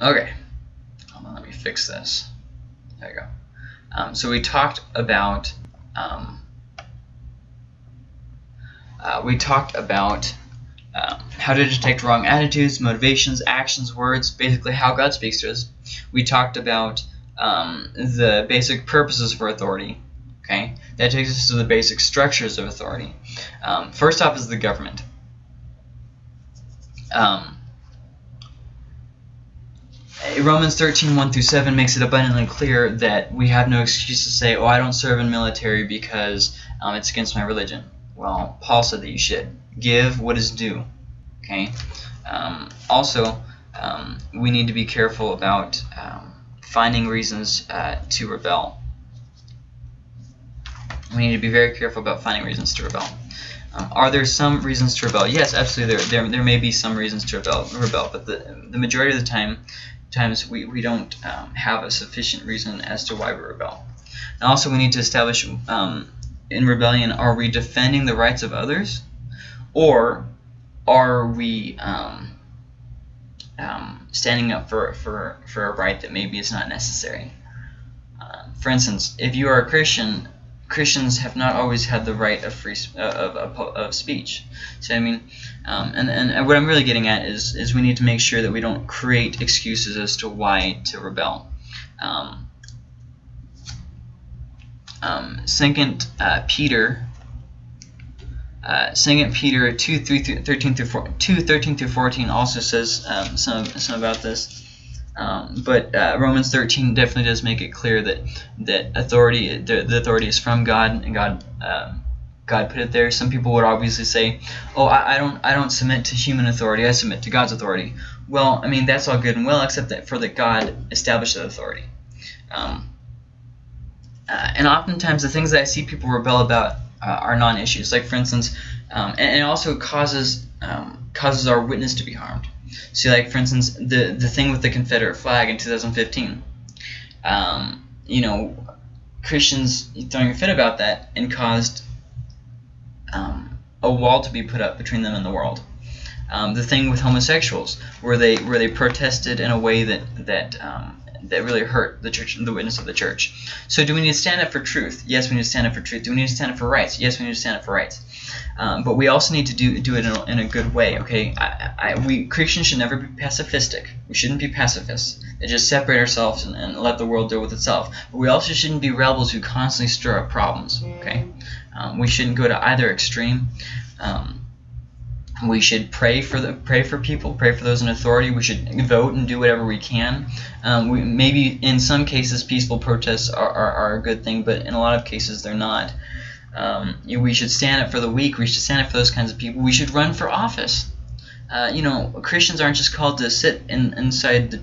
Okay, on, let me fix this. There you go. Um, so we talked about um, uh, we talked about um, how to detect wrong attitudes, motivations, actions, words, basically how God speaks to us. We talked about um, the basic purposes for authority. Okay, that takes us to the basic structures of authority. Um, first off is the government. Um, Romans 13, 1 through 7 makes it abundantly clear that we have no excuse to say, oh, I don't serve in military because um, it's against my religion. Well, Paul said that you should. Give what is due. Okay. Um, also, um, we need to be careful about um, finding reasons uh, to rebel. We need to be very careful about finding reasons to rebel. Um, are there some reasons to rebel? Yes, absolutely. There, there, there may be some reasons to rebel, rebel but the, the majority of the time, times we, we don't um, have a sufficient reason as to why we rebel. And also, we need to establish um, in rebellion, are we defending the rights of others, or are we um, um, standing up for, for, for a right that maybe is not necessary? Uh, for instance, if you are a Christian, Christians have not always had the right of free uh, of, of, of speech. So I mean, um, and, and what I'm really getting at is is we need to make sure that we don't create excuses as to why to rebel. Um, um, Second uh, Peter. Uh, Second Peter 2, 3, 13 through 4, 2, 13 through 14 also says um, some, some about this. Um, but uh, Romans 13 definitely does make it clear that that authority, the, the authority is from God, and God, um, God put it there. Some people would obviously say, "Oh, I, I, don't, I don't submit to human authority. I submit to God's authority." Well, I mean that's all good and well, except that for that God established that authority. Um, uh, and oftentimes the things that I see people rebel about uh, are non-issues. Like for instance, um, and, and, it also causes um, causes our witness to be harmed. See, like for instance, the the thing with the Confederate flag in 2015. Um, you know, Christians throwing a fit about that and caused um, a wall to be put up between them and the world. Um, the thing with homosexuals, where they where they protested in a way that that um, that really hurt the church, the witness of the church. So, do we need to stand up for truth? Yes, we need to stand up for truth. Do we need to stand up for rights? Yes, we need to stand up for rights. Um, but we also need to do do it in a, in a good way. Okay, I, I, we Christians should never be pacifistic. We shouldn't be pacifists. They just separate ourselves and, and, let the world deal with itself. But we also shouldn't be rebels who constantly stir up problems. Okay, um, we shouldn't go to either extreme. Um, we should pray for the pray for people, pray for those in authority. We should vote and do whatever we can. Um, we, maybe in some cases peaceful protests are, are, are, a good thing, but in a lot of cases they're not. Um, we should stand up for the weak. We should stand up for those kinds of people. We should run for office. Uh, you know, Christians aren't just called to sit in, inside the,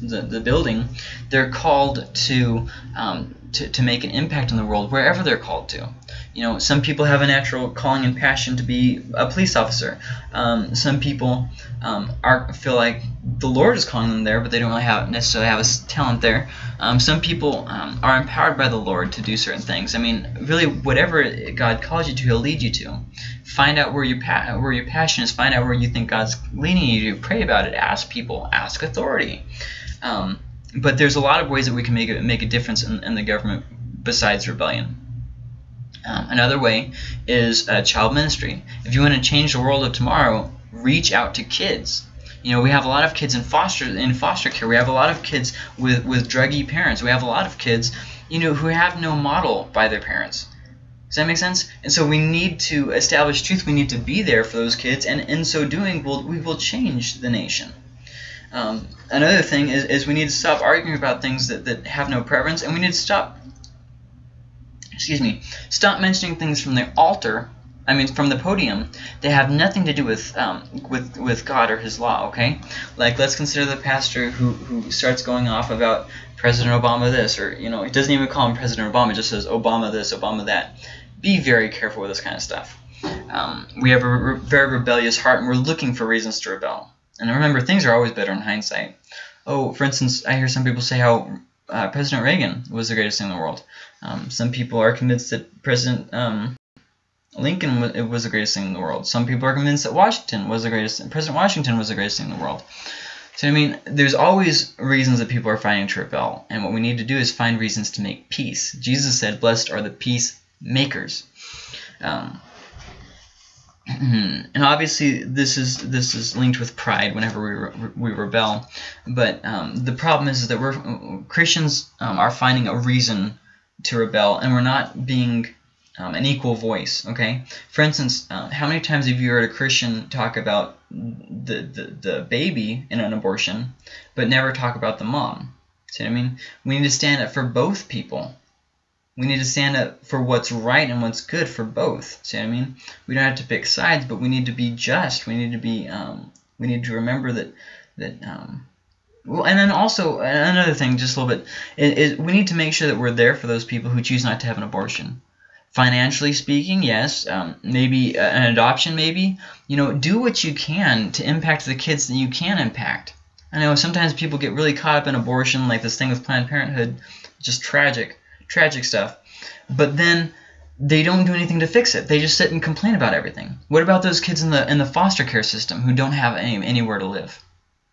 the, the building. They're called to, um, to to make an impact in the world wherever they're called to. You know, some people have a natural calling and passion to be a police officer. Um, some people um, are feel like the Lord is calling them there, but they don't really have necessarily have a talent there. Um, some people um, are empowered by the Lord to do certain things. I mean, really, whatever God calls you to, He'll lead you to. Find out where your pa- where your passion is. Find out where you think God's leading you to. Pray about it. Ask people. Ask authority. Um, but there's a lot of ways that we can make it make a difference in, in the government besides rebellion. Um, another way is uh, child ministry. If you want to change the world of tomorrow, reach out to kids. You know, we have a lot of kids in foster in foster care. We have a lot of kids with with druggy parents. We have a lot of kids, you know, who have no model by their parents. Does that make sense? And so we need to establish truth. We need to be there for those kids, and in so doing, we'll, we will change the nation. Um, another thing is, is we need to stop arguing about things that, that have no preference, and we need to stop excuse me, stop mentioning things from the altar, I mean from the podium, that have nothing to do with um, with with God or His law. Okay, like let's consider the pastor who who starts going off about President Obama this, or you know, he doesn't even call him President Obama, just says Obama this, Obama that. Be very careful with this kind of stuff. Um, we have a re very rebellious heart, and we're looking for reasons to rebel. And remember, things are always better in hindsight. Oh, for instance, I hear some people say how uh, President Reagan was the greatest thing in the world. Um, some people are convinced that President um, Lincoln was, was the greatest thing in the world. Some people are convinced that Washington was the greatest. President Washington was the greatest thing in the world. So I mean, there's always reasons that people are fighting to rebel, and what we need to do is find reasons to make peace. Jesus said, "Blessed are the peacemakers." Um, and obviously, this is this is linked with pride whenever we re we rebel. But um, the problem is, is that we're Christians um, are finding a reason to rebel, and we're not being um, an equal voice. Okay. For instance, uh, how many times have you heard a Christian talk about the, the the baby in an abortion, but never talk about the mom? See what I mean? We need to stand up for both people. We need to stand up for what's right and what's good for both. See what I mean? We don't have to pick sides, but we need to be just. We need to be. Um, we need to remember that that. Um, well, and then also another thing, just a little bit, is, we need to make sure that we're there for those people who choose not to have an abortion financially speaking yes um, maybe uh, an adoption maybe you know do what you can to impact the kids that you can impact i know sometimes people get really caught up in abortion like this thing with planned parenthood just tragic tragic stuff but then they don't do anything to fix it they just sit and complain about everything what about those kids in the in the foster care system who don't have any, anywhere to live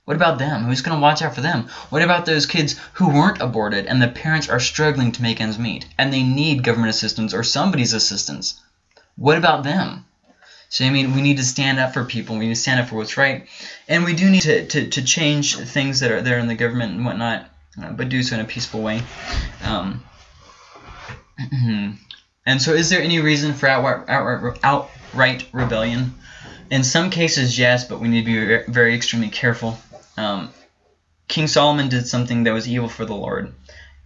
what about them? Who's going to watch out for them? What about those kids who weren't aborted and the parents are struggling to make ends meet and they need government assistance or somebody's assistance? What about them? So, I mean, we need to stand up for people. We need to stand up for what's right. And we do need to, to, to change things that are there in the government and whatnot, uh, but do so in a peaceful way. Um, and so, is there any reason for outright, outright, outright rebellion? In some cases, yes, but we need to be very extremely careful. Um, King Solomon did something that was evil for the Lord,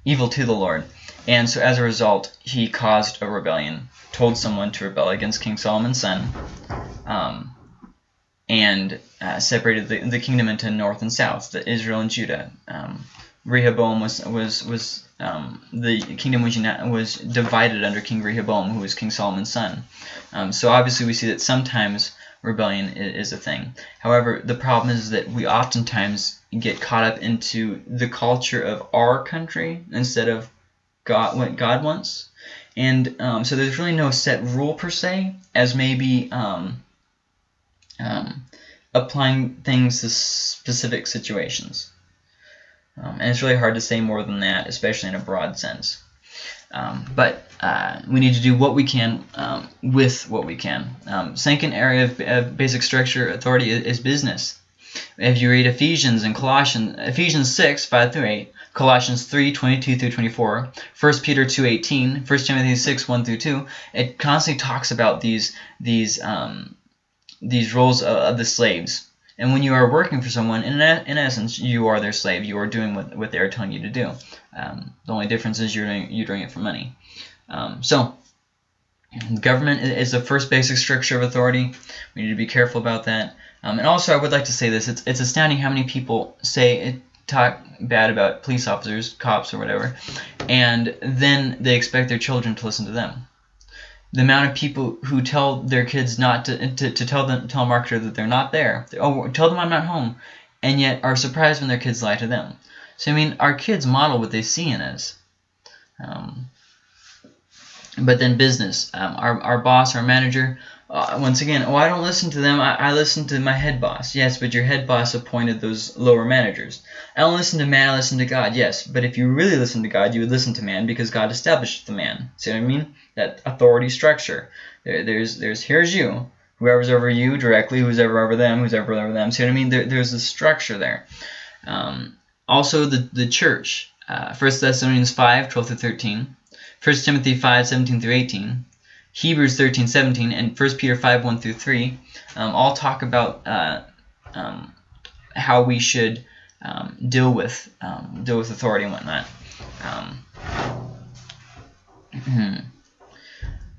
evil to the Lord. And so as a result, he caused a rebellion, told someone to rebel against King Solomon's son, um, and uh, separated the, the kingdom into north and south, the Israel and Judah. Um, Rehoboam was was was um, the kingdom was was divided under King Rehoboam, who was King Solomon's son. Um, so obviously, we see that sometimes rebellion is a thing. However, the problem is that we oftentimes get caught up into the culture of our country instead of God, what God wants. And um, so there's really no set rule per se, as maybe um, um, applying things to specific situations. Um, and it's really hard to say more than that, especially in a broad sense. Um, but uh, we need to do what we can um, with what we can. Um, second area of, of, basic structure authority is, is, business. If you read Ephesians and Colossians, Ephesians 6, 5 through 8, Colossians 3, 22 through 24, 1 Peter 2, 18, 1 Timothy 6, 1 through 2, it constantly talks about these, these, um, these roles of, of the slaves. And when you are working for someone, in, in essence, you are their slave. You are doing what, what they are telling you to do. Um, the only difference is you're doing, you're doing it for money. Um, so, government is the first basic structure of authority. We need to be careful about that. Um, and also, I would like to say this. It's, it's astounding how many people say talk bad about police officers, cops, or whatever, and then they expect their children to listen to them. The amount of people who tell their kids not to, to, to tell them tell a marketer that they're not there. Oh, tell them I'm not home, and yet are surprised when their kids lie to them. So I mean, our kids model what they see in us. Um, but then business, um, our, our boss, our manager, uh, once again, oh, I don't listen to them. I, I listen to my head boss. Yes, but your head boss appointed those lower managers. I don't listen to man, I listen to God. Yes, but if you really listen to God, you would listen to man because God established the man. See what I mean? That authority structure. There, there's, there's, here's you. Whoever's over you directly, who's ever over them, who's ever over them. See what I mean? There, there's a structure there. Um, also, the, the church. Uh, 1 Thessalonians 5, 12 through 13. 1 Timothy 5, 17 through 18, Hebrews 13, 17, and 1 Peter 5, 1 through 3 um, all talk about uh, um, how we should um, deal with um, deal with authority and whatnot. Um,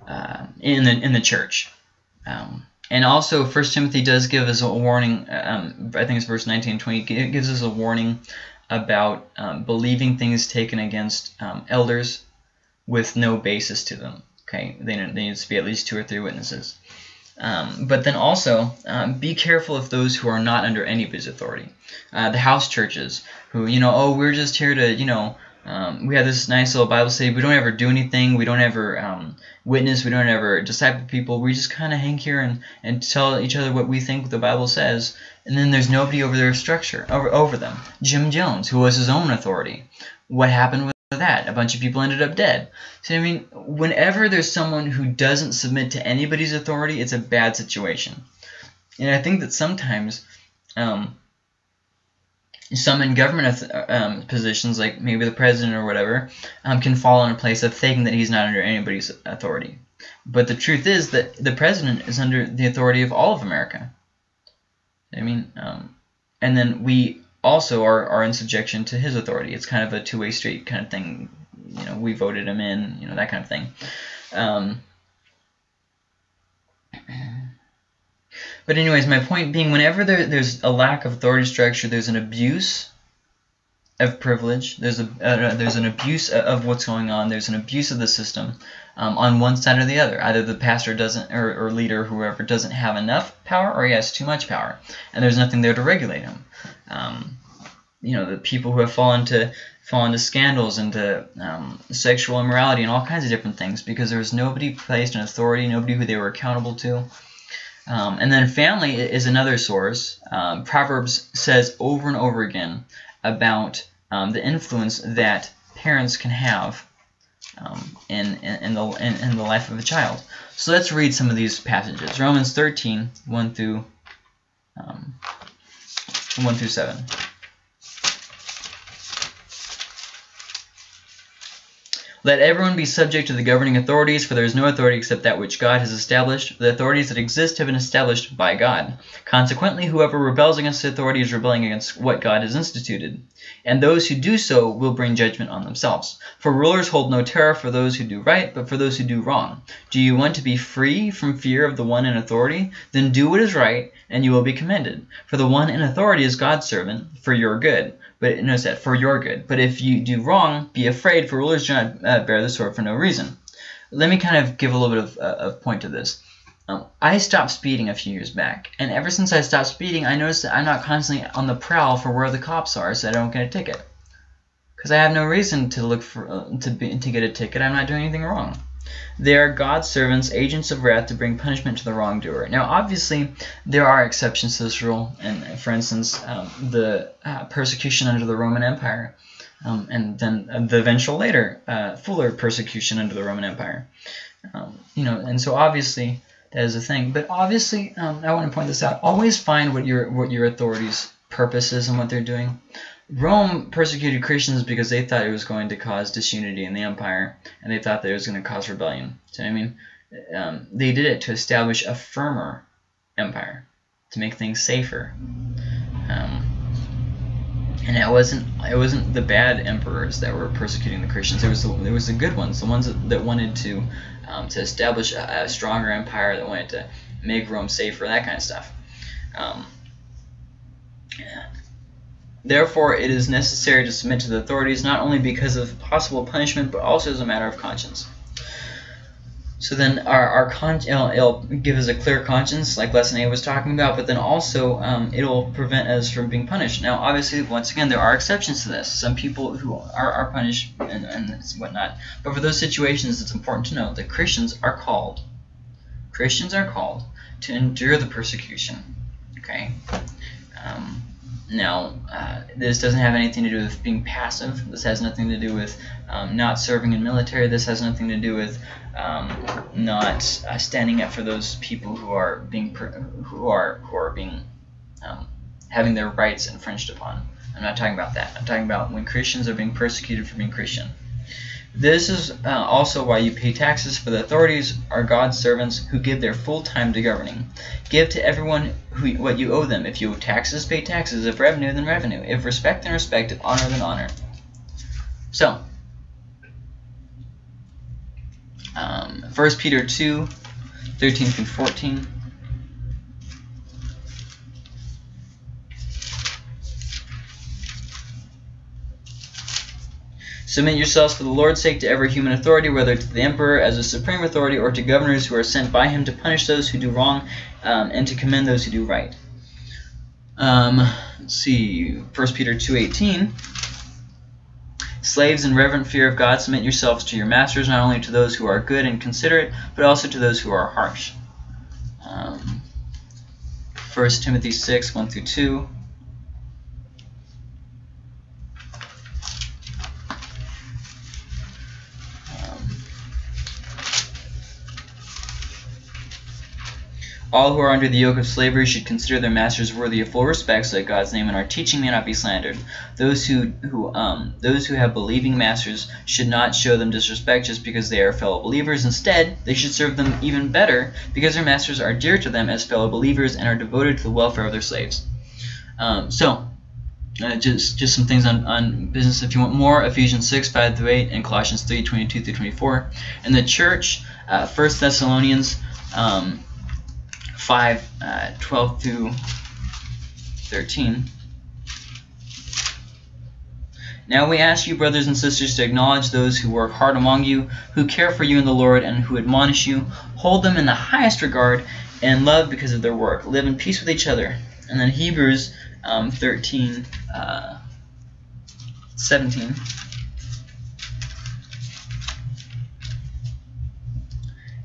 uh, in the in the church. Um, and also, First Timothy does give us a warning. I think it's verse 19 and 20. It gives us a warning about believing things taken against elders with no basis to them. Okay, they, they need to be at least two or three witnesses. Um, but then also, um, be careful of those who are not under anybody's authority. Uh, the house churches, who, you know, oh, we're just here to, you know, um, we have this nice little Bible study. We don't ever do anything. We don't ever um, witness. We don't ever disciple people. We just kind of hang here and, and tell each other what we think the Bible says. And then there's nobody over their structure, over, over them. Jim Jones, who was his own authority. What happened with that? A bunch of people ended up dead. So, I mean, whenever there's someone who doesn't submit to anybody's authority, it's a bad situation. And I think that sometimes um, some in government um, positions, like maybe the president or whatever, um, can fall in a place of thinking that he's not under anybody's authority. But the truth is that the president is under the authority of all of America. I mean, um, and then we also are, are in subjection to his authority. It's kind of a two-way street kind of thing. You know, we voted him in, you know, that kind of thing. Um, But anyways, my point being, whenever there, there's a lack of authority structure, there's an abuse of privilege. There's a uh, there's an abuse of what's going on. There's an abuse of the system um, on one side or the other. Either the pastor doesn't or, or leader, whoever, doesn't have enough power, or he has too much power, and there's nothing there to regulate him. Um, you know, the people who have fallen to fall into scandals, into um, sexual immorality, and all kinds of different things because there was nobody placed in authority, nobody who they were accountable to. Um, and then family is another source. Um, Proverbs says over and over again about um, the influence that parents can have um, in, in, the, in, in, the life of a child. So let's read some of these passages. Romans 13, 1 through, um, 1 through 7. Let everyone be subject to the governing authorities, for there is no authority except that which God has established. The authorities that exist have been established by God. Consequently, whoever rebels against the authority is rebelling against what God has instituted. And those who do so will bring judgment on themselves. For rulers hold no terror for those who do right, but for those who do wrong. Do you want to be free from fear of the one in authority? Then do what is right, and you will be commended. For the one in authority is God's servant, for your good but notice that for your good. But if you do wrong, be afraid, for rulers do not uh, bear the sword for no reason. Let me kind of give a little bit of, uh, of point to this. Um, I stopped speeding a few years back, and ever since I stopped speeding, I noticed that I'm not constantly on the prowl for where the cops are, so I don't get a ticket. Because I have no reason to look for uh, to be, to get a ticket. I'm not doing anything wrong. They are God's servants, agents of wrath to bring punishment to the wrongdoer. Now, obviously, there are exceptions to this rule, and for instance, um, the uh, persecution under the Roman Empire, um, and then uh, the eventual later uh, fuller persecution under the Roman Empire. Um, you know, and so obviously that is a thing. But obviously, um, I want to point this out. Always find what your what your authorities' purpose is and what they're doing. Rome persecuted Christians because they thought it was going to cause disunity in the empire, and they thought that it was going to cause rebellion. So I mean, um, they did it to establish a firmer empire, to make things safer. Um, and it wasn't it wasn't the bad emperors that were persecuting the Christians. It was the, it was the good ones, the ones that, that wanted to um, to establish a, a, stronger empire, that wanted to make Rome safer, that kind of stuff. Um, yeah. Therefore, it is necessary to submit to the authorities not only because of possible punishment, but also as a matter of conscience. So then our, our con it'll, it'll, give us a clear conscience, like Lesson A was talking about, but then also um, it'll prevent us from being punished. Now, obviously, once again, there are exceptions to this. Some people who are, are punished and, and whatnot. But for those situations, it's important to note that Christians are called. Christians are called to endure the persecution. Okay? Um, now, uh, this doesn't have anything to do with being passive. This has nothing to do with um, not serving in military. This has nothing to do with um, not uh, standing up for those people who are being who are who are being um, having their rights infringed upon. I'm not talking about that. I'm talking about when Christians are being persecuted for being Christian. This is uh, also why you pay taxes, for the authorities are God's servants who give their full time to governing. Give to everyone who, what you owe them. If you owe taxes, pay taxes. If revenue, then revenue. If respect, then respect. If honor, then honor. So, um, 1 Peter 2, 13 through 14. Submit yourselves for the Lord's sake to every human authority, whether to the emperor as a supreme authority or to governors who are sent by him to punish those who do wrong um, and to commend those who do right. Um, let's see, 1 Peter 2.18. Slaves, in reverent fear of God, submit yourselves to your masters, not only to those who are good and considerate, but also to those who are harsh. Um, 1 Timothy 6, 1 through 2. All who are under the yoke of slavery should consider their masters worthy of full respect, so that God's name and our teaching may not be slandered. Those who, who um, those who have believing masters should not show them disrespect just because they are fellow believers. Instead, they should serve them even better because their masters are dear to them as fellow believers and are devoted to the welfare of their slaves. Um, so, uh, just just some things on, on business if you want more Ephesians 6 5 through 8 and Colossians 3 22 through 24 and the church uh, 1 Thessalonians um, 5, uh, 12 through 13. Now we ask you, brothers and sisters, to acknowledge those who work hard among you, who care for you in the Lord, and who admonish you. Hold them in the highest regard and love because of their work. Live in peace with each other. And then Hebrews um, 13, uh, 17.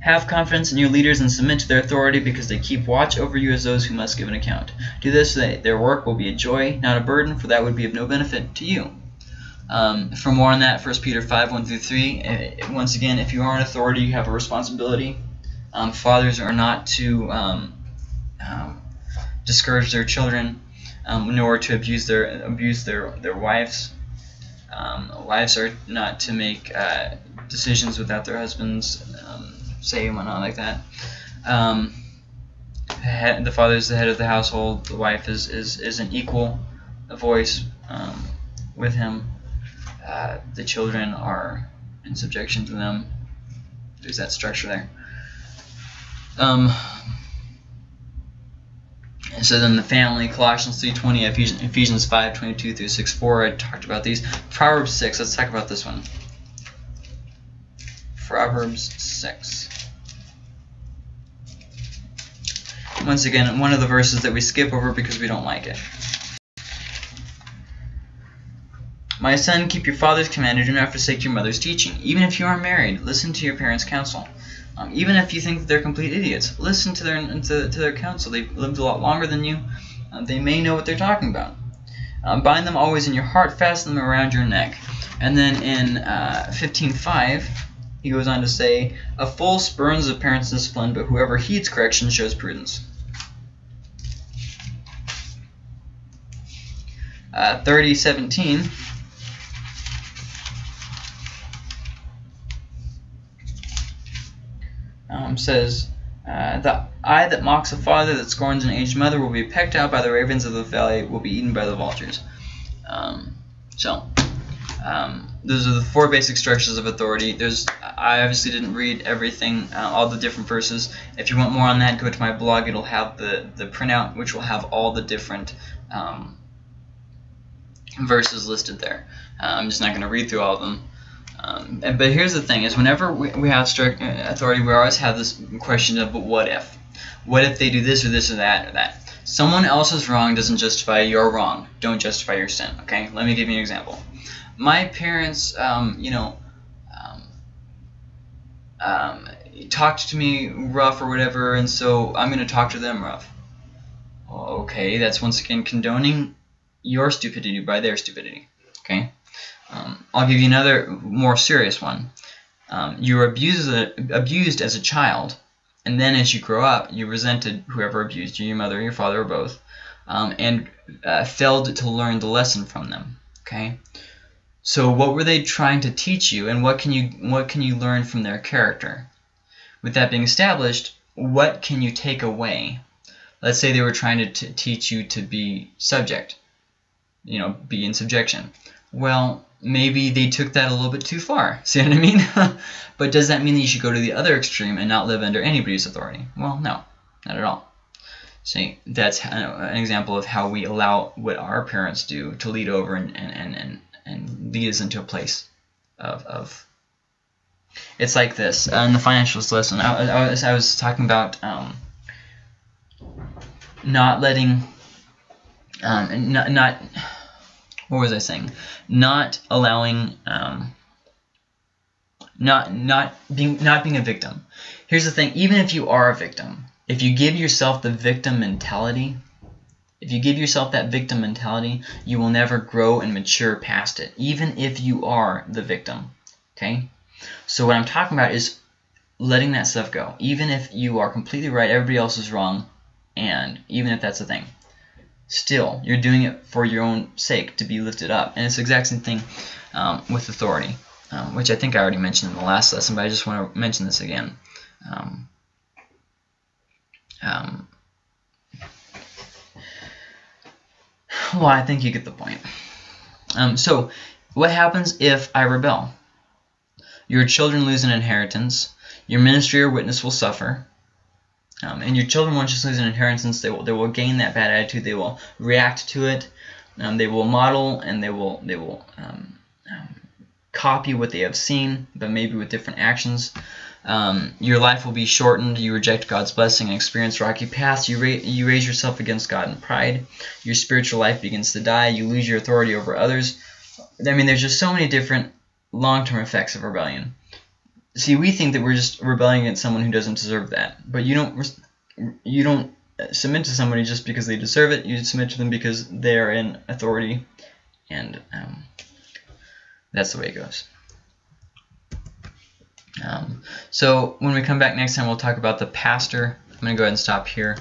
Have confidence in your leaders and submit to their authority because they keep watch over you as those who must give an account. Do this so that their work will be a joy, not a burden, for that would be of no benefit to you. Um, for more on that, 1 Peter 5, 1 through 3. Uh, once again, if you are an authority, you have a responsibility. Um, fathers are not to um, um discourage their children, um, nor to abuse their abuse their, their wives. Um, wives are not to make uh, decisions without their husbands say and whatnot like that. Um, the father is the head of the household. The wife is is, is an equal voice um, with him. Uh, the children are in subjection to them. There's that structure there. Um, and so then the family, Colossians 3.20, Ephesians, Ephesians 5.22 through 6.4, I talked about these. Proverbs 6, let's talk about this one. Proverbs 6. Once again, one of the verses that we skip over because we don't like it. My son, keep your father's command and do not forsake your mother's teaching. Even if you are married, listen to your parents' counsel. Um, even if you think they're complete idiots, listen to their to, to their counsel. They've lived a lot longer than you. Uh, they may know what they're talking about. Uh, bind them always in your heart, fasten them around your neck. And then in uh, 15.5, he goes on to say, A fool spurns a parent's discipline, but whoever heeds correction shows prudence. Uh, 3017. Um, says, uh, The eye that mocks a father, that scorns an aged mother, will be pecked out by the ravens of the valley, will be eaten by the vultures. Um, so, um, those are the four basic structures of authority. There's, I obviously didn't read everything, uh, all the different verses. If you want more on that, go to my blog. It'll have the, the printout, which will have all the different um, verses listed there. Uh, I'm just not going to read through all of them. Um, but here's the thing: is whenever we, we have strict uh, authority, we always have this question of, "But what if? What if they do this or this or that or that?" Someone else's wrong doesn't justify your wrong. Don't justify your sin. Okay? Let me give you an example. My parents, um, you know, um, um, talked to me rough or whatever, and so I'm going to talk to them rough. Okay, that's once again condoning your stupidity by their stupidity. Okay, um, I'll give you another more serious one. Um, you were abused abused as a child, and then as you grow up, you resented whoever abused you, your mother, your father, or both, um, and uh, failed to learn the lesson from them. Okay, so what were they trying to teach you, and what can you what can you learn from their character? With that being established, what can you take away? Let's say they were trying to teach you to be subject you know, be in subjection. Well, maybe they took that a little bit too far. See what I mean? but does that mean that you should go to the other extreme and not live under anybody's authority? Well, no, not at all. See, that's an example of how we allow what our parents do to lead over and, and, and, and lead us into a place of, of it's like this uh, in the financials lesson. I, I, was, I was talking about um, not letting um, not, not what was I saying? Not allowing, um, not not being not being a victim. Here's the thing: even if you are a victim, if you give yourself the victim mentality, if you give yourself that victim mentality, you will never grow and mature past it, even if you are the victim. Okay? So what I'm talking about is letting that stuff go. Even if you are completely right, everybody else is wrong, and even if that's the thing. Still, you're doing it for your own sake to be lifted up. And it's the exact same thing um, with authority, um, which I think I already mentioned in the last lesson, but I just want to mention this again. Um, um well, I think you get the point. Um, so, what happens if I rebel? Your children lose an inheritance. Your ministry or witness will suffer. Um, and your children won't just lose an inheritance, they will, they will gain that bad attitude, they will react to it, um, they will model, and they will, they will um, um copy what they have seen, but maybe with different actions. Um, your life will be shortened. You reject God's blessing and experience rocky paths. You, ra you raise yourself against God in pride. Your spiritual life begins to die. You lose your authority over others. I mean, there's just so many different long-term effects of rebellion. See, we think that we're just rebelling against someone who doesn't deserve that, but you don't. You don't submit to somebody just because they deserve it. You submit to them because they are in authority, and um, that's the way it goes. Um, so when we come back next time, we'll talk about the pastor. I'm going to go ahead and stop here.